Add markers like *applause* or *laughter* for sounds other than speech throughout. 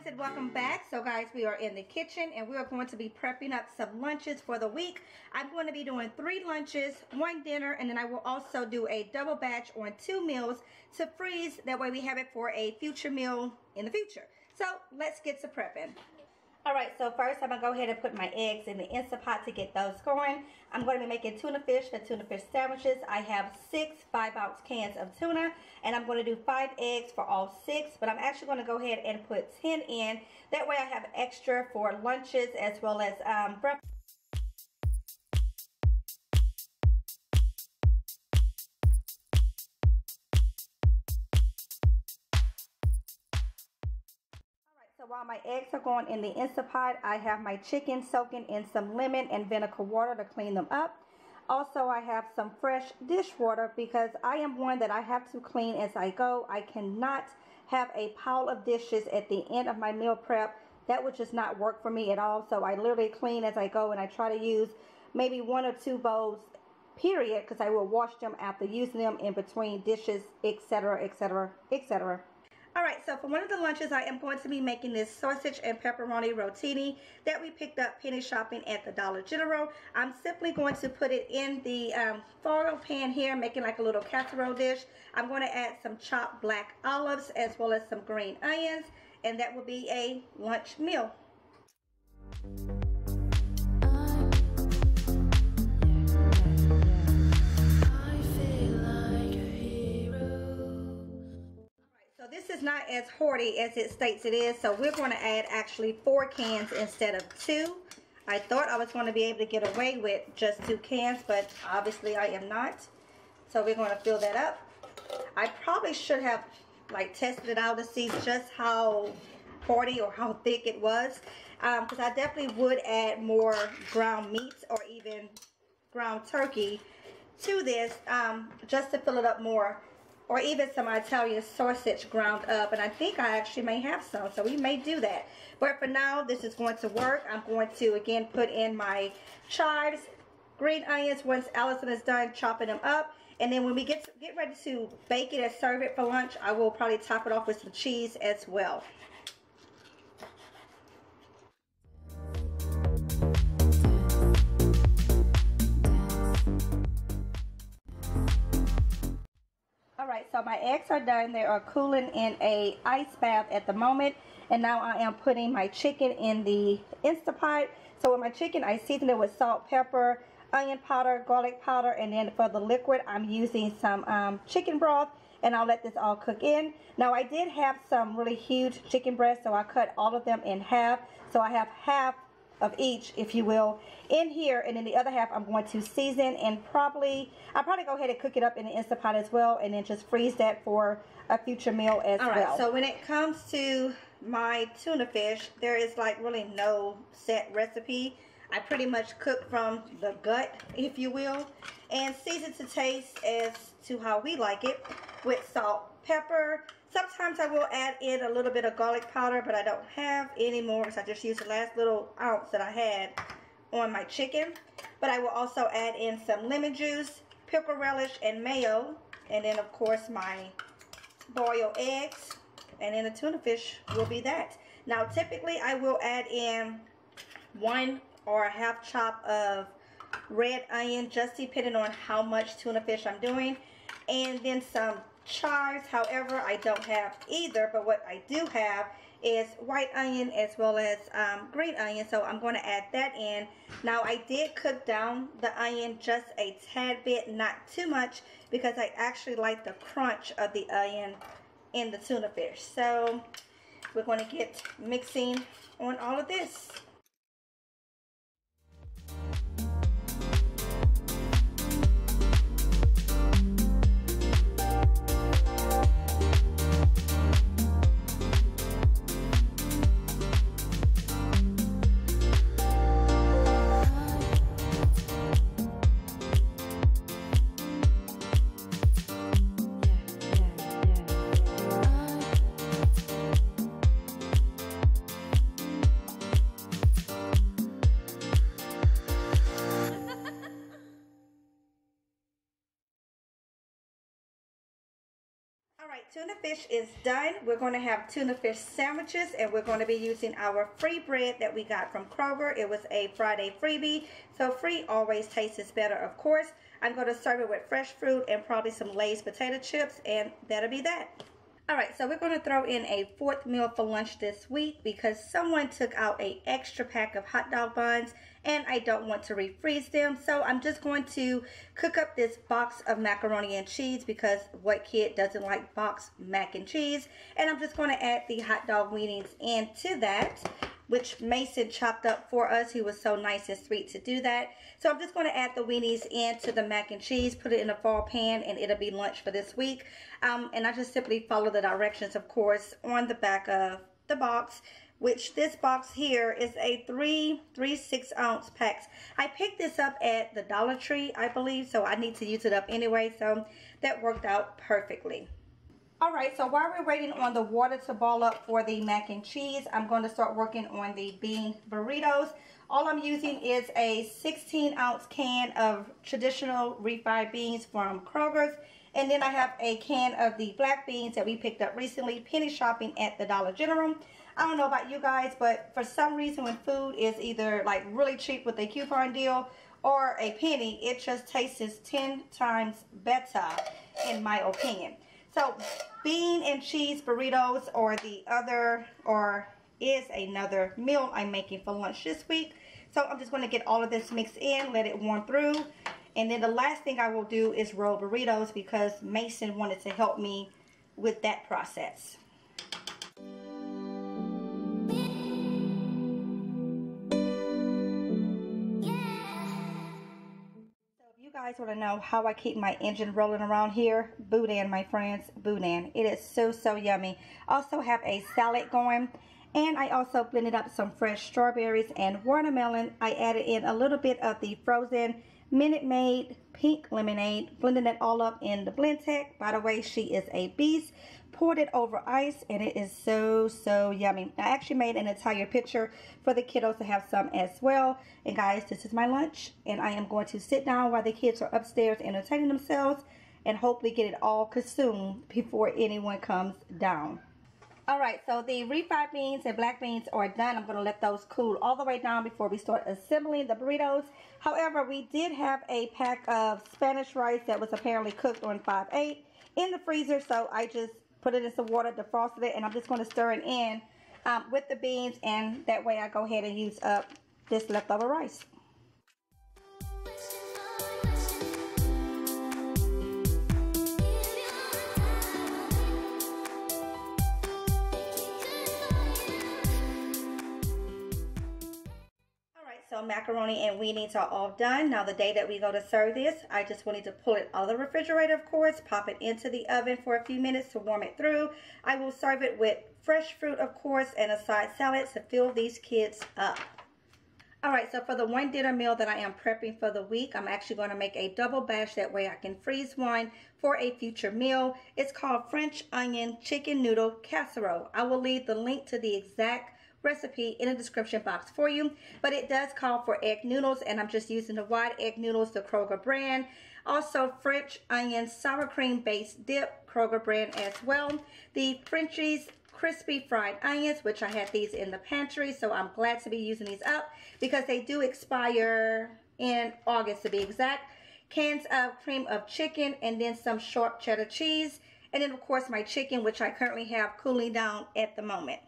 friends and welcome back. So guys, we are in the kitchen and we are going to be prepping up some lunches for the week. I'm going to be doing three lunches, one dinner, and then I will also do a double batch on two meals to freeze. That way we have it for a future meal in the future. So let's get to prepping. Alright, so first I'm to go ahead and put my eggs in the Instant Pot to get those going. I'm going to be making tuna fish for tuna fish sandwiches. I have six 5 ounce cans of tuna and I'm going to do five eggs for all six. But I'm actually going to go ahead and put 10 in. That way I have extra for lunches as well as um, breakfast. While my eggs are going in the Instapot, I have my chicken soaking in some lemon and vinegar water to clean them up. Also, I have some fresh dishwater because I am one that I have to clean as I go. I cannot have a pile of dishes at the end of my meal prep. That would just not work for me at all. So I literally clean as I go and I try to use maybe one or two bowls period because I will wash them after using them in between dishes, etc., etc., etc. Alright, so for one of the lunches, I am going to be making this sausage and pepperoni rotini that we picked up penny shopping at the Dollar General. I'm simply going to put it in the um, foil pan here, making like a little casserole dish. I'm going to add some chopped black olives as well as some green onions, and that will be a lunch meal. Is not as hearty as it states it is. So we're going to add actually four cans instead of two. I thought I was going to be able to get away with just two cans, but obviously I am not. So we're going to fill that up. I probably should have like tested it out to see just how hearty or how thick it was. Because um, I definitely would add more ground meats or even ground turkey to this um, just to fill it up more or even some Italian sausage ground up. And I think I actually may have some, so we may do that. But for now, this is going to work. I'm going to, again, put in my chives, green onions once Allison is done chopping them up. And then when we get, to, get ready to bake it and serve it for lunch, I will probably top it off with some cheese as well. Alright, so my eggs are done. They are cooling in a ice bath at the moment. And now I am putting my chicken in the Instapot. So with my chicken, I season it with salt, pepper, onion powder, garlic powder, and then for the liquid, I'm using some um, chicken broth. And I'll let this all cook in. Now I did have some really huge chicken breasts, so I cut all of them in half. So I have half of each, if you will, in here. And then the other half I'm going to season and probably, I'll probably go ahead and cook it up in the Instant Pot as well and then just freeze that for a future meal as All right, well. so when it comes to my tuna fish, there is like really no set recipe. I pretty much cook from the gut, if you will, and season to taste as to how we like it with salt, pepper, Sometimes I will add in a little bit of garlic powder, but I don't have any more because I just used the last little ounce that I had on my chicken. But I will also add in some lemon juice, pickle relish, and mayo. And then, of course, my boiled eggs. And then the tuna fish will be that. Now, typically, I will add in one or a half chop of red onion, just depending on how much tuna fish I'm doing. And then some chives. However, I don't have either, but what I do have is white onion as well as um, green onion. So I'm going to add that in. Now, I did cook down the onion just a tad bit, not too much, because I actually like the crunch of the onion in the tuna fish. So we're going to get mixing on all of this. Tuna fish is done. We're going to have tuna fish sandwiches and we're going to be using our free bread that we got from Kroger. It was a Friday freebie, so free always tastes better, of course. I'm going to serve it with fresh fruit and probably some Lay's potato chips and that'll be that. All right, so we're going to throw in a fourth meal for lunch this week because someone took out a extra pack of hot dog buns and I don't want to refreeze them. So I'm just going to cook up this box of macaroni and cheese because what kid doesn't like box mac and cheese? And I'm just going to add the hot dog weenies into that which Mason chopped up for us. He was so nice and sweet to do that. So I'm just going to add the weenies into the mac and cheese, put it in a fall pan, and it'll be lunch for this week. Um, and I just simply follow the directions, of course, on the back of the box which this box here is a three, three, six ounce packs. I picked this up at the Dollar Tree, I believe, so I need to use it up anyway, so that worked out perfectly. All right, so while we're waiting on the water to ball up for the mac and cheese, I'm going to start working on the bean burritos. All I'm using is a 16 ounce can of traditional refried beans from Kroger's. And then I have a can of the black beans that we picked up recently, penny shopping at the Dollar General. I don't know about you guys, but for some reason when food is either like really cheap with a coupon deal or a penny, it just tastes 10 times better in my opinion. So bean and cheese burritos or the other or is another meal I'm making for lunch this week. So I'm just going to get all of this mixed in, let it warm through. And then the last thing I will do is roll burritos because Mason wanted to help me with that process. Guys want to know how I keep my engine rolling around here, Boudin, my friends, Boudin. It is so, so yummy. Also have a salad going. And I also blended up some fresh strawberries and watermelon. I added in a little bit of the frozen Minute Maid pink lemonade. Blending that all up in the Blendtec. By the way, she is a beast poured it over ice and it is so, so yummy. I actually made an entire picture for the kiddos to have some as well. And guys, this is my lunch and I am going to sit down while the kids are upstairs entertaining themselves and hopefully get it all consumed before anyone comes down. Alright, so the refried beans and black beans are done. I'm going to let those cool all the way down before we start assembling the burritos. However, we did have a pack of Spanish rice that was apparently cooked on 5-8 in the freezer, so I just put it in some water, defrosted it, and I'm just going to stir it in um, with the beans, and that way I go ahead and use up this leftover rice. Macaroni and weenies are all done. Now the day that we go to serve this, I just wanted to pull it out of the refrigerator, of course, pop it into the oven for a few minutes to warm it through. I will serve it with fresh fruit, of course, and a side salad to fill these kids up. All right, so for the one dinner meal that I am prepping for the week, I'm actually going to make a double batch. That way I can freeze one for a future meal. It's called French Onion Chicken Noodle Casserole. I will leave the link to the exact recipe in the description box for you. But it does call for egg noodles, and I'm just using the white egg noodles, the Kroger brand. Also, French onion sour cream based dip, Kroger brand as well. The French's crispy fried onions, which I had these in the pantry, so I'm glad to be using these up because they do expire in August to be exact. Cans of cream of chicken and then some sharp cheddar cheese. And then, of course, my chicken, which I currently have cooling down at the moment.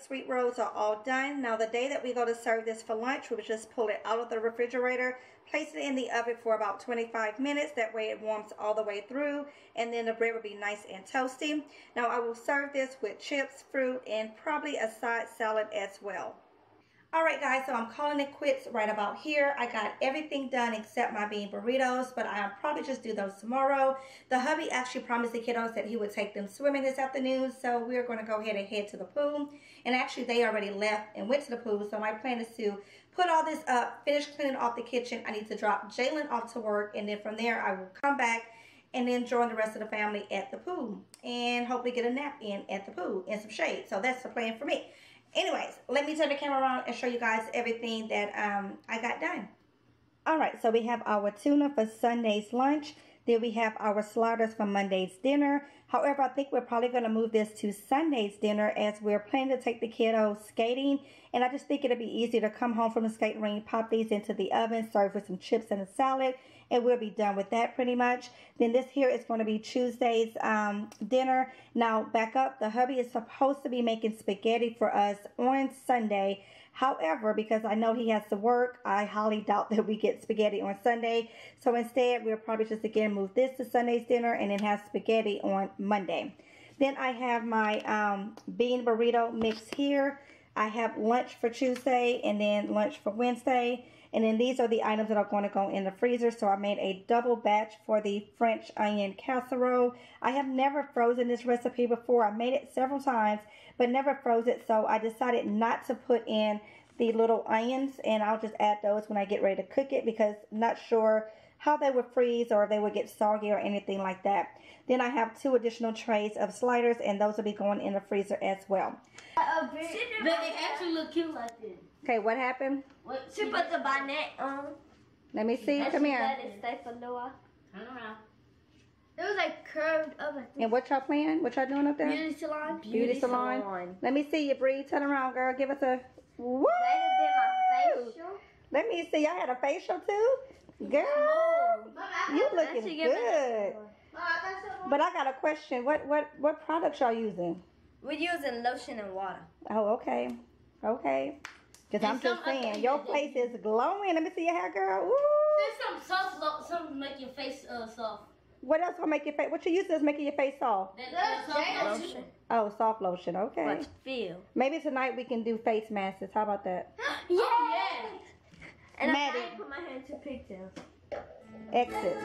Sweet rolls are all done. Now the day that we go to serve this for lunch, we just pull it out of the refrigerator, place it in the oven for about 25 minutes. That way it warms all the way through and then the bread will be nice and toasty. Now I will serve this with chips, fruit, and probably a side salad as well. Alright guys, so I'm calling it quits right about here. I got everything done except my bean burritos, but I'll probably just do those tomorrow. The hubby actually promised the kiddos that he would take them swimming this afternoon, so we're going to go ahead and head to the pool. And actually, they already left and went to the pool, so my plan is to put all this up, finish cleaning off the kitchen. I need to drop Jalen off to work, and then from there, I will come back and then join the rest of the family at the pool and hopefully get a nap in at the pool in some shade. So that's the plan for me anyways, let me turn the camera around and show you guys everything that um, I got done. All right, so we have our tuna for Sunday's lunch. Then we have our sliders for Monday's dinner. However, I think we're probably going to move this to Sunday's dinner as we're planning to take the kiddos skating. And I just think it'll be easier to come home from the skating rink, pop these into the oven, serve with some chips and a salad, and we'll be done with that pretty much. Then this here is going to be Tuesday's um, dinner. Now, back up, the hubby is supposed to be making spaghetti for us on Sunday. However, because I know he has to work, I highly doubt that we get spaghetti on Sunday. So instead, we'll probably just again move this to Sunday's dinner and then have spaghetti on Monday. Then I have my um, bean burrito mix here. I have lunch for Tuesday and then lunch for Wednesday. And then these are the items that are going to go in the freezer. So I made a double batch for the French onion casserole. I have never frozen this recipe before. I made it several times, but never froze it. So I decided not to put in the little onions and I'll just add those when I get ready to cook it because I'm not sure how they would freeze or if they would get soggy or anything like that. Then I have two additional trays of sliders and those will be going in the freezer as well. But they actually look cute like this. Okay, what happened? What, she put the bonnet on. Let me see. Come here. it stay for Noah. Turn around. It was like curved up. And what y'all playing? What y'all doing up there? Beauty salon. Beauty salon. Let me see you, Bree. Turn around, girl. Give us a woo. That have been my facial. Let me see. Y'all had a facial too, girl. You looking should give it- good. Oh, but I got a question. What what what products y'all using? We're using lotion and water. Oh, okay, okay. Cause I'm just saying, things your face is glowing. Let me see your hair, girl. Woo. There's some soft, lo- some to make your face uh soft. What else will make your face? What you use is making your face soft? That, that soft lotion. Lotion. Oh, soft lotion. Okay. Let's feel. Maybe tonight we can do face masks. How about that? *gasps* yeah. Yeah. And Maddie. I put my hand to pigtails. Exit.